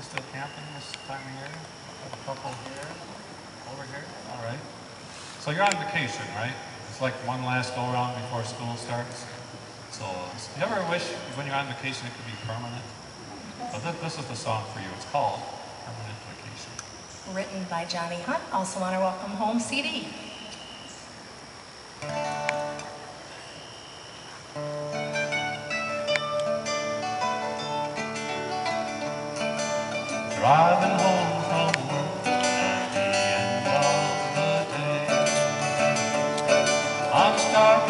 people still camping this time of year? A couple here, over here. All right. So you're on vacation, right? It's like one last go around before school starts. So, so you ever wish when you're on vacation it could be permanent? But this, this is the song for you. It's called Permanent Vacation. Written by Johnny Hunt, also on our Welcome Home CD. driving home from work at the end of the day. I'm starving.